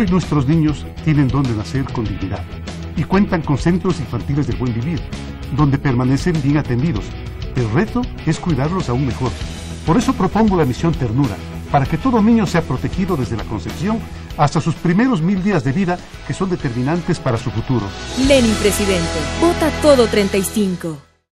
Hoy nuestros niños tienen donde nacer con dignidad y cuentan con centros infantiles del buen vivir, donde permanecen bien atendidos. El reto es cuidarlos aún mejor. Por eso propongo la misión Ternura, para que todo niño sea protegido desde la concepción hasta sus primeros mil días de vida que son determinantes para su futuro. Lenin presidente. Vota todo 35.